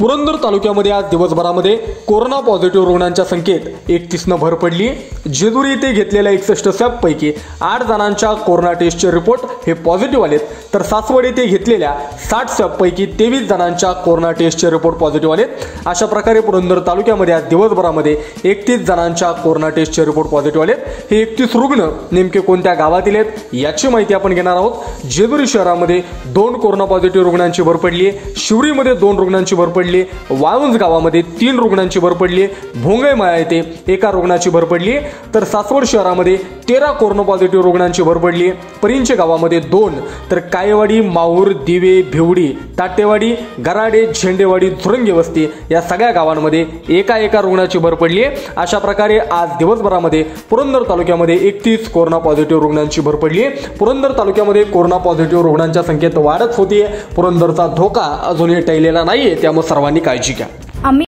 पुरंदर तालुक्यामध्ये आज दिवसभरामध्ये कोरोना पॉझिटिव्ह रुग्णांच्या संख्येत एकतीसनं भर पडली. जेजुरी येथे घेतलेल्या एकसष्ट सॅपपैकी आठ जणांच्या कोरोना टेस्टचे रिपोर्ट हे पॉझिटिव्ह आलेत. तर सासवड येथे घेतलेल्या साठ सॅपपैकी तेवीस जणांच्या कोरोना टेस्टचे रिपोर्ट पॉझिटिव्ह आलेत. अशा प्रकारे पुरंदर तालुक्यामध्ये आज दिवसभरामध्ये एकतीस जणांच्या कोरोना टेस्टचे रिपोर्ट पॉझिटिव्ह आलेत. हे एकतीस रुग्ण नेमके कोणत्या गावातील आहेत याची माहिती आपण घेणार आहोत. जेजुरी शहरामध्ये दोन कोरोना पॉझिटिव्ह रुग्णांची भर पडली आहे. शिवरीमध्ये दोन रुग्णांची भर पडली आहे वाळुंज गावामध्ये तीन रुग्णांची भर पडली भोंगळमाळा येथे एका रुग्णाची भर पडली. तर सासवड शहरामध्ये तेरा कोरोना पॉझिटिव्ह रुग्णांची भर पडली. आहे परिंचे गावामध्ये दोन तर कायवाडी माहूर दिवे भिवडी ताटेवाडी गराडे झेंडेवाडी झुरंगे वस्ती या सगळ्या गावांमध्ये एका एका रुग्णाची भर पडली. आहे अशा प्रकारे आज दिवसभरामध्ये पुरंदर तालुक्यामध्ये एकतीस कोरोना पॉझिटिव्ह रुग्णांची भर पडली. आहे पुरंदर तालुक्यामध्ये कोरोना पॉझिटिव्ह रुग्णांच्या संख्येत वाढच होतीये. पुरंदरचा धोका अजूनही टळलेला नाहीये. त्यामुळे सर्वांनी काळजी घ्या. आम्ही